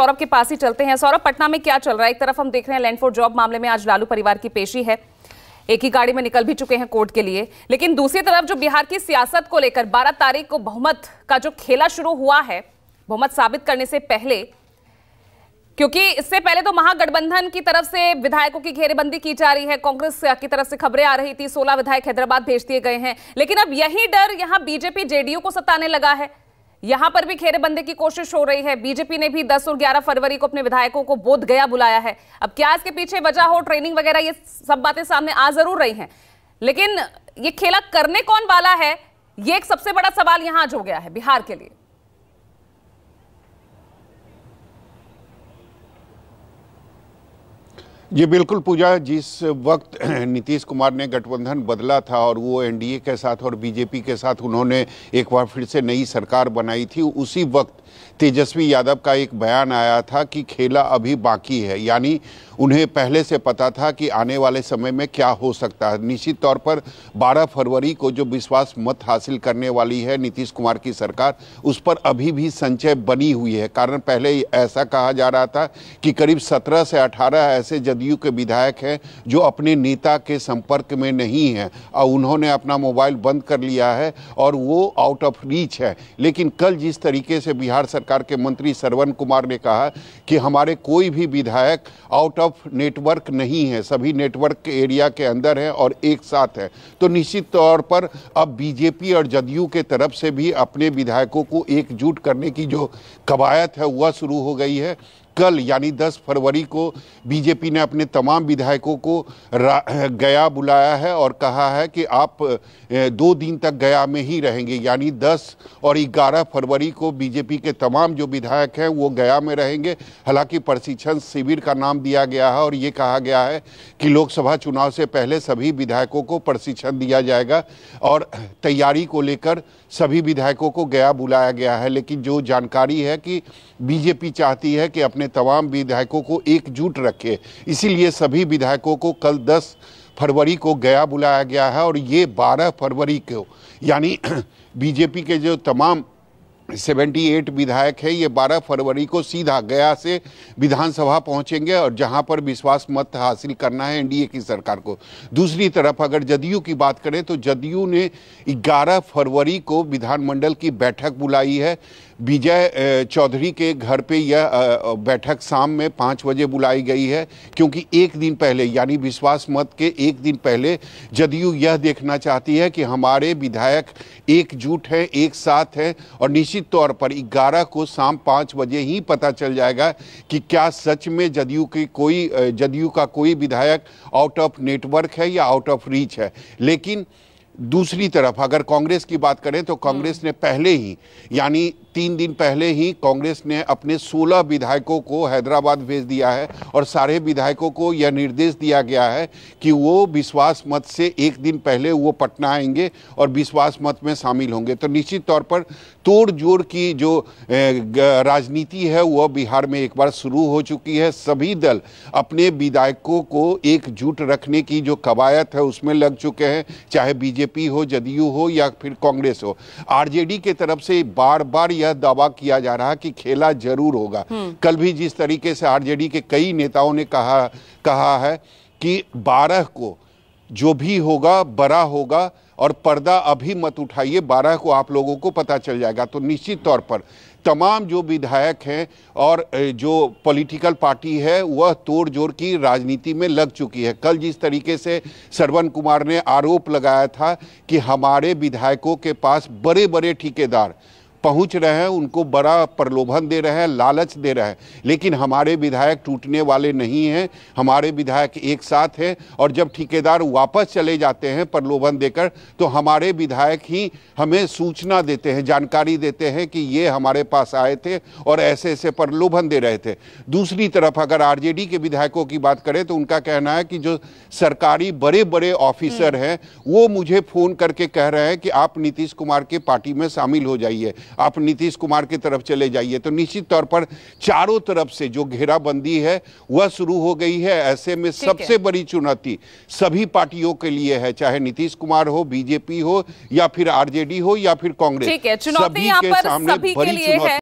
सौरभ के पास ही चलते हैं। सौरभ, पटना में क्या चल रहा है? एक तरफ़ हम देख रहे हैं लैंड फॉर जॉब मामले में आज लालू परिवार की पेशी है। एक ही गाड़ी में निकल भी चुके हैं कोर्ट के लिए। लेकिन दूसरी तरफ़ जो बिहार की सियासत को लेकर 12 तारीख को बहुमत का जो खेला शुरू हुआ है, बहुमत साबित करने से पहले, क्योंकि इससे पहले तो महागठबंधन की तरफ़ से विधायकों की घेरेबंदी की जा रही है। कांग्रेस की तरफ़ से खबरें आ रही थी 16 विधायक हैदराबाद भेज दिए गए हैं। लेकिन अब यही डर यहाँ बीजेपी, जेडीयू को सताने लगा है। यहाँ पर भी घेरेबंदी की कोशिश हो रही है। बीजेपी ने भी 10 और 11 फरवरी को अपने विधायकों को बोध गया बुलाया है। अब क्या इसके पीछे वजह हो, ट्रेनिंग वगैरह, ये सब बातें सामने आ ज़रूर रही हैं। लेकिन ये खेला करने कौन वाला है, ये एक सबसे बड़ा सवाल यहाँ आज हो गया है, बिहार के लिए। जी बिल्कुल पूजा, जिस वक्त नीतीश कुमार ने गठबंधन बदला था और वो एनडीए के साथ और बीजेपी के साथ उन्होंने एक बार फिर से नई सरकार बनाई थी, उसी वक्त तेजस्वी यादव का एक बयान आया था कि खेला अभी बाकी है। यानी उन्हें पहले से पता था कि आने वाले समय में क्या हो सकता है। निश्चित तौर पर 12 फरवरी को जो विश्वास मत हासिल करने वाली है नीतीश कुमार की सरकार, उस पर अभी भी संचय बनी हुई है। कारण पहले ऐसा कहा जा रहा था कि करीब 17 से 18 ऐसे जदयू के विधायक हैं, जो अपने नेता के संपर्क में नहीं हैं, और उन्होंने अपना मोबाइल बंद कर लिया है, और वो आउट ऑफ़ रीच है। लेकिन कल जिस तरीके से बिहार सरकार के मंत्री सरवन कुमार ने कहा कि हमारे कोई भी विधायक आउट ऑफ़ नेटवर्क नहीं है, सभी नेटवर्क के एरिया के अंदर हैं और एक साथ है। तो निश्चित तौर पर अब बीजेपी और जदयू के तरफ़ से भी अपने विधायकों को एकजुट करने की जो कवायद है, वह शुरू हो गई है। कल, यानी 10 फरवरी को बीजेपी ने अपने तमाम विधायकों को गया बुलाया है और कहा है कि आप दो दिन तक गया में ही रहेंगे। यानी 10 और 11 फरवरी को बीजेपी के तमाम जो विधायक हैं, वो गया में रहेंगे। हालाँकि प्रशिक्षण शिविर का नाम दिया गया है और ये कहा गया है कि लोकसभा चुनाव से पहले सभी विधायकों को प्रशिक्षण दिया जाएगा और तैयारी को लेकर सभी विधायकों को गया बुलाया गया है। लेकिन जो जानकारी है कि बीजेपी चाहती है कि अपने तमाम विधायकों को एकजुट रखे। इसीलिए सभी विधायकों को कल 10 फरवरी को गया बुलाया गया है और ये 12 फरवरी को, यानी बीजेपी के जो तमाम 78 विधायक है, ये 12 फरवरी को सीधा गया से विधानसभा पहुँचेंगे और जहाँ पर विश्वास मत हासिल करना है एनडीए की सरकार को। दूसरी तरफ़ अगर जदयू की बात करें तो जदयू ने 11 फरवरी को विधानमंडल की बैठक बुलाई है। विजय चौधरी के घर पे यह बैठक शाम में पाँच बजे बुलाई गई है, क्योंकि एक दिन पहले, यानी विश्वास मत के एक दिन पहले जदयू यह देखना चाहती है कि हमारे विधायक एकजुट हैं, एक साथ हैं और निश्चित तौर पर 11 को शाम पाँच बजे ही पता चल जाएगा कि क्या सच में जदयू की कोई जदयू का कोई विधायक आउट ऑफ़ नेटवर्क है या आउट ऑफ़ रीच है। लेकिन दूसरी तरफ़ अगर कांग्रेस की बात करें तो कांग्रेस ने पहले ही यानी तीन दिन पहले ही कांग्रेस ने अपने 16 विधायकों को हैदराबाद भेज दिया है और सारे विधायकों को यह निर्देश दिया गया है कि वो विश्वास मत से एक दिन पहले वो पटना आएँगे और विश्वास मत में शामिल होंगे। तो निश्चित तौर पर तोड़ जोड़ की जो राजनीति है, वह बिहार में एक बार शुरू हो चुकी है। सभी दल अपने विधायकों को एकजुट रखने की जो कवायद है, उसमें लग चुके हैं, चाहे बीजेपी हो, जदयू हो या फिर कांग्रेस हो। आरजेडी के तरफ़ से बार बार यह दावा किया जा रहा कि खेला ज़रूर होगा। हम्म। कल भी जिस तरीके से आरजेडी के कई नेताओं ने कहा कहा है कि 12 को जो भी होगा बड़ा होगा और पर्दा अभी मत उठाइए बारह को आप लोगों को पता चल जाएगा। तो निश्चित तौर पर तमाम जो विधायक हैं और जो पॉलिटिकल पार्टी है वह तोड़ जोड़ की राजनीति में लग चुकी है। कल जिस तरीके से सरवन कुमार ने आरोप लगाया था कि हमारे विधायकों के पास बड़े बड़े ठेकेदार पहुँच रहे हैं उनको बड़ा प्रलोभन दे रहे हैं लालच दे रहे हैं। लेकिन हमारे विधायक टूटने वाले नहीं हैं हमारे विधायक एक साथ हैं और जब ठेकेदार वापस चले जाते हैं प्रलोभन देकर तो हमारे विधायक ही हमें सूचना देते हैं जानकारी देते हैं कि ये हमारे पास आए थे और ऐसे ऐसे प्रलोभन दे रहे थे। दूसरी तरफ़ अगर आरजेडी के विधायकों की बात करें तो उनका कहना है कि जो सरकारी बड़े बड़े ऑफिसर हैं वो मुझे फ़ोन करके कह रहे हैं कि आप नीतीश कुमार के पार्टी में शामिल हो जाइए। आप नीतीश कुमार की तरफ़ चले जाइए। तो निश्चित तौर पर चारों तरफ़ से जो घेराबंदी है वह शुरू हो गई है। ऐसे में सबसे बड़ी चुनौती सभी पार्टियों के लिए है चाहे नीतीश कुमार हो बीजेपी हो या फिर आरजेडी हो या फिर कांग्रेस। सभी के सामने बड़ी चुनौती।